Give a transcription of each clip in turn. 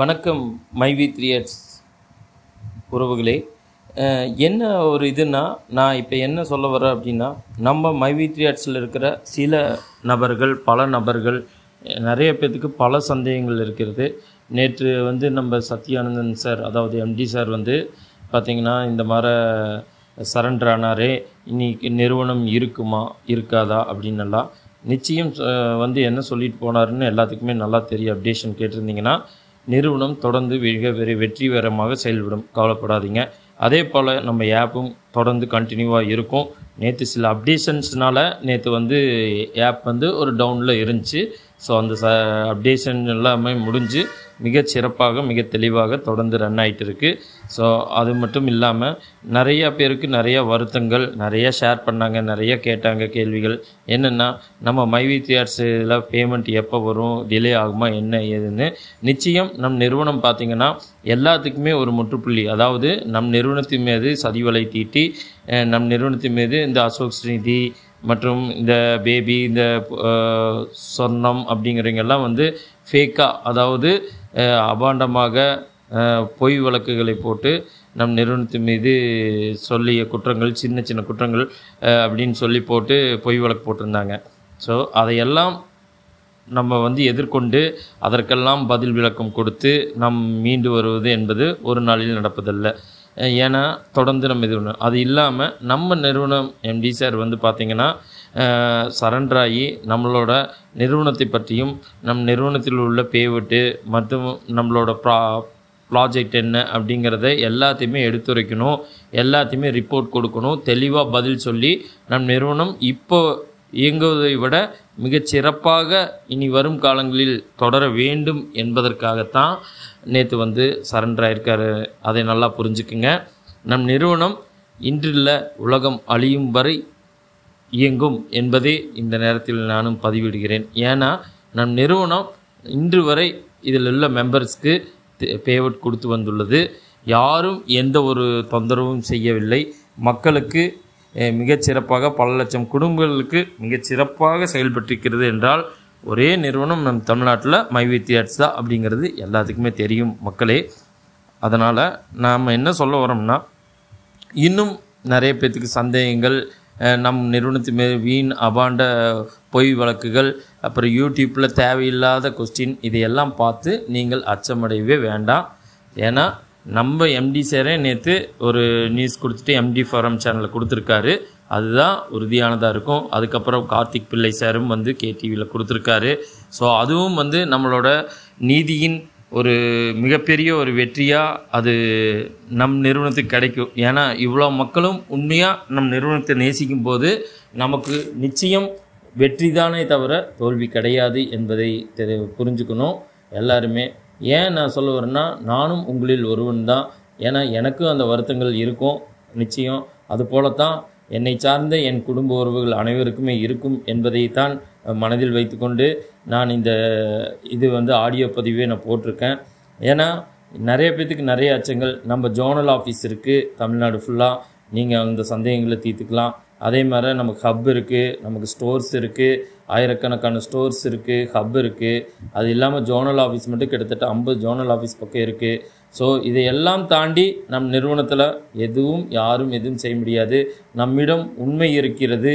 வணக்கம் மைவி த்ரீயர்ஸ் உறவுகளே. என்ன ஒரு இதுன்னா நான் இப்போ என்ன சொல்ல வரேன் அப்படின்னா நம்ம மைவி த்ரீயர்ஸில் இருக்கிற சில நபர்கள் பல நபர்கள் நிறைய பேர்த்துக்கு பல சந்தேகங்கள் இருக்கிறது. நேற்று வந்து நம்ம சத்யானந்தன் சார் அதாவது எம்டி சார் வந்து பார்த்திங்கன்னா இந்த மாதிரி சரண்டர் ஆனாரே இன்னைக்கு நிறுவனம் இருக்குமா இருக்காதா அப்படின்னெல்லாம் நிச்சயம் வந்து என்ன சொல்லிட்டு போனாருன்னு எல்லாத்துக்குமே நல்லா தெரியும். அப்டேஷன் கேட்டிருந்தீங்கன்னா நிறுவனம் தொடர்ந்து மிக வெறி வெற்றிகரமாக செயல்படும். கவலைப்படாதீங்க. அதே போல் நம்ம ஆப்பும் தொடர்ந்து கண்டினியூவாக இருக்கும். நேற்று சில அப்டேஷன்ஸ்னால் நேற்று வந்து ஆப் வந்து ஒரு டவுனில் இருந்துச்சு. ஸோ அந்த ச அப்டேஷன் எல்லாமே முடிஞ்சு மிக சிறப்பாக மிக தெளிவாக தொடர்ந்து ரன் ஆகிட்டு இருக்குது ஸோ அது மட்டும் இல்லாமல் நிறையா பேருக்கு நிறைய வருத்தங்கள் நிறைய ஷேர் பண்ணாங்க நிறைய கேட்டாங்க கேள்விகள். என்னென்னா நம்ம மைவி தியார்ஸில் பேமெண்ட் எப்போ வரும் டிலே ஆகுமா என்ன ஏதுன்னு. நிச்சயம் நம் நிறுவனம் பார்த்திங்கன்னா எல்லாத்துக்குமே ஒரு முற்றுப்புள்ளி. அதாவது நம் நிறுவனத்தின் மீது சதிவலை தீட்டி நம் நிறுவனத்தின் மீது இந்த அசோக் ஸ்ரீநிதி மற்றும் இந்த பேபி இந்த சொர்ணம் அப்படிங்கிறவங்கெல்லாம் வந்து ஃபேக்காக அதாவது அபாண்டமாக பொய் வழக்குகளை போட்டு நம் நிறுவனத்தின் மீது சொல்லிய குற்றங்கள் சின்ன சின்ன குற்றங்கள் அப்படின்னு சொல்லி போட்டு பொய் வழக்கு போட்டிருந்தாங்க. ஸோ அதையெல்லாம் நம்ம வந்து எதிர்கொண்டு அதற்கெல்லாம் பதில் விளக்கம் கொடுத்து நம் மீண்டு வருவது என்பது ஒரு நாளில் நடப்பதல்ல. ஏன்னா தொடர்ந்து நம்ம இது பண்ணணும். அது இல்லாமல் நம்ம நிறுவனம் எம்டி சார் வந்து பார்த்திங்கன்னா சரண்டர் ஆகி நம்மளோட நிறுவனத்தை பற்றியும் நம் நிறுவனத்தில் உள்ள பேவட்டு மற்றும் நம்மளோட ப்ரா ப்ராஜெக்ட் என்ன அப்படிங்கிறத எல்லாத்தையுமே எடுத்துரைக்கணும் எல்லாத்தையுமே ரிப்போர்ட் கொடுக்கணும் தெளிவாக பதில் சொல்லி நம் நிறுவனம் இப்போ இயங்குவதை விட மிகச் சிறப்பாக இனி வரும் காலங்களில் தொடர வேண்டும் என்பதற்காகத்தான் நேற்று வந்து சரண்டர் ஆயிருக்காரு. அதை நல்லா புரிஞ்சுக்குங்க. நம் நிறுவனம் இன்றில்ல உலகம் அழியும் வரை இயங்கும் என்பதே இந்த நேரத்தில் நானும் பதிவிடுகிறேன். ஏன்னா நம் நிறுவனம் இன்று வரை இதில் உள்ள மெம்பர்ஸ்க்கு பேவட் கொடுத்து வந்துள்ளது. யாரும் எந்த ஒரு தொந்தரவும் செய்யவில்லை. மக்களுக்கு மிகச்சிறப்பாக பல லட்சம் குடும்பங்களுக்கு மிகச்சிறப்பாக செயல்பட்டிருக்கிறது என்றால் ஒரே நிறுவனம் நம் தமிழ்நாட்டில் மைவி தியேட்டர்ஸ் தான் அப்படிங்கிறது எல்லாத்துக்குமே தெரியும் மக்களே. அதனால் நாம் என்ன சொல்ல வரோம்னா இன்னும் நிறைய பேர்த்துக்கு சந்தேகங்கள் நம் நிறுவனத்து மீது வீண் அபாண்ட பொய் வழக்குகள் அப்புறம் யூடியூப்பில் தேவையில்லாத கொஸ்டின் இதையெல்லாம் பார்த்து நீங்கள் அச்சமடையவே வேண்டாம். ஏன்னா நம்ம எம்டி சேரே நேற்று ஒரு நியூஸ் கொடுத்துட்டு எம்டி ஃபாரம் சேனலில் கொடுத்துருக்காரு. அதுதான் உறுதியானதாக இருக்கும். அதுக்கப்புறம் கார்த்திக் பிள்ளை சாரும் வந்து கேடிவியில் கொடுத்துருக்காரு. ஸோ அதுவும் வந்து நம்மளோட நீதியின் ஒரு மிகப்பெரிய ஒரு வெற்றியாக அது நம் நிறுவனத்துக்கு கிடைக்கும். ஏன்னா இவ்வளோ மக்களும் உண்மையாக நம் நிறுவனத்தை நேசிக்கும் போது நமக்கு நிச்சயம் வெற்றி தானே தவிர தோல்வி கிடையாது என்பதை தெரி புரிஞ்சுக்கணும். எல்லாருமே ஏன் நான் சொல்ல வரேன்னா நானும் உங்களில் ஒருவன் தான். ஏன்னா எனக்கும் அந்த வருத்தங்கள் இருக்கும் நிச்சயம். அதுபோல தான் என்னை சார்ந்த என் குடும்ப உறவுகள் அனைவருக்குமே இருக்கும் என்பதைத்தான் மனதில் வைத்துக்கொண்டு நான் இந்த இது வந்து ஆடியோ பதிவே நான் போட்டிருக்கேன். ஏன்னா நிறைய பேர்த்துக்கு நிறைய அச்சங்கள். நம்ம ஜோனல் ஆஃபீஸ் இருக்குது தமிழ்நாடு ஃபுல்லாக நீங்கள் அந்த சந்தேகங்களை தீர்த்துக்கலாம். அதே மாதிரி நமக்கு ஹப் இருக்குது நமக்கு ஸ்டோர்ஸ் இருக்குது ஆயிரக்கணக்கான ஸ்டோர்ஸ் இருக்குது ஹப் இருக்குது அது இல்லாமல் ஜோனல் ஆஃபீஸ் மட்டும் கிட்டத்தட்ட ஐம்பது ஜோனல் ஆஃபீஸ் பக்கம் இருக்குது ஸோ இதையெல்லாம் தாண்டி நம் நிறுவனத்தில் எதுவும் யாரும் எதுவும் செய்ய முடியாது. நம்மிடம் உண்மை இருக்கிறது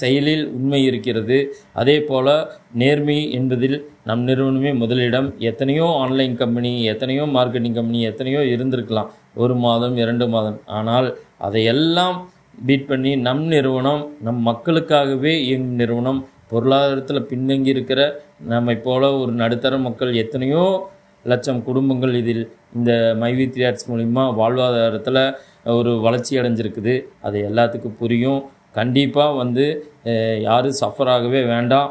செயலில் உண்மை இருக்கிறது. அதே போல் நேர்மை என்பதில் நம் நிறுவனமே முதலிடம். எத்தனையோ ஆன்லைன் கம்பெனி எத்தனையோ மார்க்கெட்டிங் கம்பெனி எத்தனையோ இருந்திருக்கலாம். ஒரு மாதம் இரண்டு மாதம். ஆனால் அதையெல்லாம் பீட் பண்ணி நம் நிறுவனம் நம் மக்களுக்காகவே இயங்கும் நிறுவனம் பொருளாதாரத்தில் பின்தங்கி இருக்கிற நம்மை போல ஒரு நடுத்தர மக்கள் எத்தனையோ லட்சம் குடும்பங்கள் இதில் இந்த மைவி ஆர்ட்ஸ் மூலிமா வாழ்வாதாரத்தில் ஒரு வளர்ச்சி அடைஞ்சிருக்குது. அது எல்லாத்துக்கும் புரியும். கண்டிப்பாக வந்து யாரும் சஃபர் ஆகவே வேண்டாம்.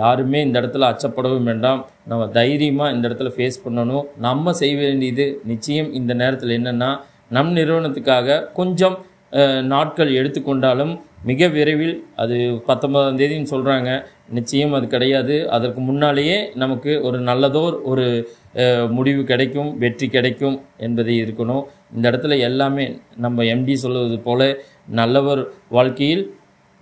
யாருமே இந்த இடத்துல அச்சப்படவும் வேண்டாம். நம்ம தைரியமாக இந்த இடத்துல ஃபேஸ் பண்ணணும். நம்ம செய்ய வேண்டியது நிச்சயம் இந்த நேரத்தில் என்னென்னா நம் நிறுவனத்துக்காக கொஞ்சம் நாட்கள் எடுத்துக்கொண்டாலும் மிக விரைவில் அது பத்தொன்பதாம் தேதின்னு சொல்கிறாங்க நிச்சயம் அது கிடையாது. அதற்கு முன்னாலேயே நமக்கு ஒரு நல்லதோர் ஒரு முடிவு கிடைக்கும் வெற்றி கிடைக்கும் என்பதை இருக்கணும். இந்த இடத்துல எல்லாமே நம்ம எம்டி சொல்வது போல நல்லவர் வாழ்க்கையில்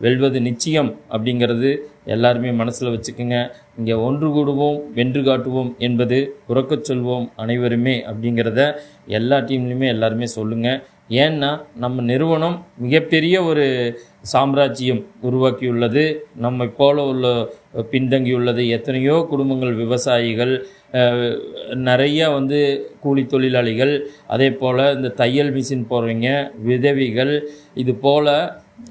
வெல்வது நிச்சயம் அப்படிங்கிறது எல்லாருமே மனசில் வச்சுக்கோங்க. இங்கே ஒன்று கூடுவோம் வென்று காட்டுவோம் என்பது உறக்கச் சொல்வோம் அனைவருமே அப்படிங்கிறத எல்லா டீம்லேயுமே எல்லாருமே சொல்லுங்கள் ஏன்னா நம்ம நிறுவனம் மிகப்பெரிய ஒரு சாம்ராஜ்யம் உருவாக்கியுள்ளது. நம்மை போல உள்ள பின்தங்கியுள்ளது. எத்தனையோ குடும்பங்கள் விவசாயிகள் நிறையா வந்து கூலி தொழிலாளிகள் அதே போல் இந்த தையல் மிஷின் போகிறவங்க விதவிகள் இது போல்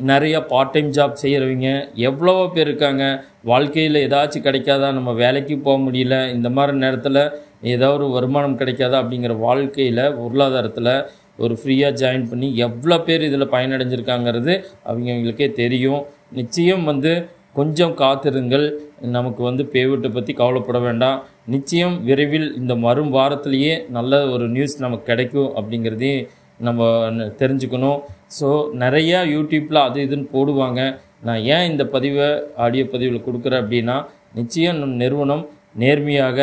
நிறையா பார்ட் டைம் ஜாப் செய்கிறவங்க எவ்வளவோ பேர் இருக்காங்க. வாழ்க்கையில் ஏதாச்சும் கிடைக்காதா? நம்ம வேலைக்கு போக முடியல. இந்த மாதிரி நேரத்தில் ஏதோ ஒரு வருமானம் கிடைக்காதா? அப்படிங்கிற வாழ்க்கையில் பொருளாதாரத்தில் ஒரு ஃப்ரீயாக ஜாயின் பண்ணி எவ்வளோ பேர் இதில் பயனடைஞ்சிருக்காங்கிறது அவங்கவுங்களுக்கே தெரியும். நிச்சயம் வந்து கொஞ்சம் காத்திருங்கள். நமக்கு வந்து பேவிட்டை பற்றி கவலைப்பட வேண்டாம். நிச்சயம் விரைவில் இந்த வரும் வாரத்திலேயே நல்ல ஒரு நியூஸ் நமக்கு கிடைக்கும் அப்படிங்கிறதையும் நம்ம தெரிஞ்சுக்கணும். ஸோ நிறையா யூடியூப்பில் அது இதுன்னு போடுவாங்க. நான் ஏன் இந்த பதிவை ஆடியோ பதிவில் கொடுக்குறேன் அப்படின்னா நிச்சயம் நம் நிறுவனம் நேர்மையாக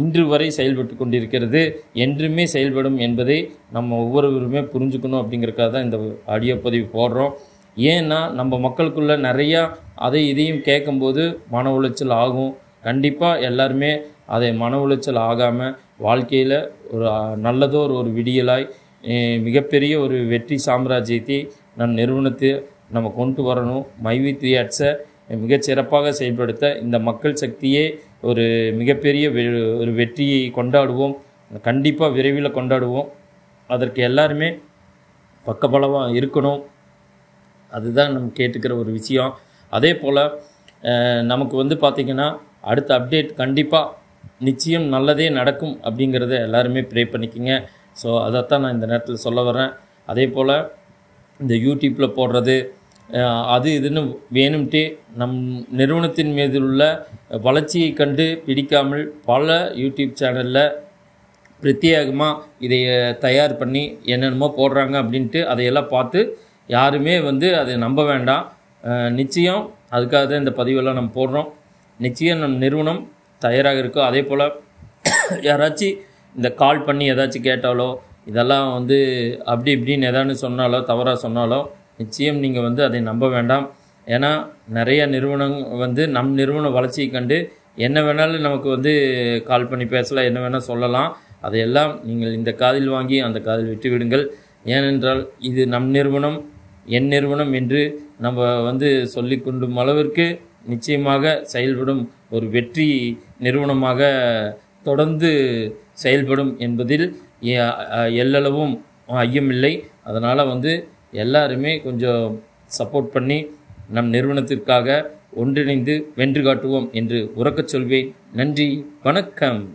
இன்று வரை செயல்பட்டு கொண்டிருக்கிறது என்றுமே செயல்படும் என்பதை நம்ம ஒவ்வொருவருமே புரிஞ்சுக்கணும் அப்படிங்கிறக்காக தான் இந்த ஆடியோ பதிவு போடுறோம். ஏன்னா நம்ம மக்களுக்குள்ளே நிறையா அதை இதையும் கேட்கும்போது மன உளைச்சல் ஆகும். கண்டிப்பாக எல்லாருமே அதை மன உளைச்சல் ஆகாமல் வாழ்க்கையில் ஒரு நல்லதோ ஒரு விடியலாய் மிகப்பெரிய ஒரு வெற்றி சாம்ராஜ்யத்தை நம் நிறுவனத்தை நம்ம கொண்டு வரணும். மைவி த்ரீ ஆட்ஸை மிகச்சிறப்பாக செயல்படுத்த இந்த மக்கள் சக்தியே ஒரு மிகப்பெரிய வெ- ஒரு வெற்றியை கொண்டாடுவோம். கண்டிப்பாக விரைவில் கொண்டாடுவோம். அதற்கு எல்லாருமே பக்கபலமாக இருக்கணும். அதுதான் நம்ம கேட்டுக்கிற ஒரு விஷயம். அதே போல் நமக்கு வந்து பார்த்திங்கன்னா அடுத்த அப்டேட் கண்டிப்பாக நிச்சயம் நல்லதே நடக்கும் அப்படிங்கிறத எல்லாருமே ப்ரே பண்ணிக்கோங்க. ஸோ அதைத்தான் நான் இந்த நேரத்தில் சொல்ல வரேன் அதே போல் இந்த யூடியூப்பில் போடுறது அது இதுன்னு வேணும்ட்டே நம் நிறுவனத்தின் மீது உள்ள வளர்ச்சியை கண்டு பிடிக்காமல் பல யூடியூப் சேனலில் பிரத்யேகமாக இதை தயார் பண்ணி என்னென்னமோ போடுறாங்க அப்படின்ட்டு அதையெல்லாம் பார்த்து யாருமே வந்து அதை நம்ப வேண்டாம். நிச்சயம் அதுக்காக தான் இந்த பதிவெல்லாம் நம்ம போடுறோம். நிச்சயம் நம் நிறுவனம் தயாராக இருக்கும் அதே போல் யாராச்சும் இந்த கால் பண்ணி ஏதாச்சும் கேட்டாலோ இதெல்லாம் வந்து அப்படி இப்படின்னு எதான்னு சொன்னாலோ தவறாக சொன்னாலோ நிச்சயம் நீங்கள் வந்து அதை நம்ப வேண்டாம். ஏன்னா நிறைய நிறுவனம் வந்து நம் நிறுவன வளர்ச்சியை கண்டு என்ன வேணாலும் நமக்கு வந்து கால் பண்ணி பேசலாம் என்ன வேணால் சொல்லலாம். அதையெல்லாம் நீங்கள் இந்த காதில் வாங்கி அந்த காதில் விட்டு விடுங்கள். ஏனென்றால் இது நம் நிறுவனம் என் நிறுவனம் என்று நம்ம வந்து சொல்லிக்கொண்டும் அளவிற்கு நிச்சயமாக செயல்படும் ஒரு வெற்றி நிறுவனமாக தொடர்ந்து செயல்படும் என்பதில் எல்லளவும் ஐயமில்லை. அதனால் வந்து எல்லாருமே கொஞ்சம் சப்போர்ட் பண்ணி நம் நிறுவனத்திற்காக ஒன்றிணைந்து வென்று காட்டுவோம் என்று உறக்கச் சொல்வேன். நன்றி வணக்கம்.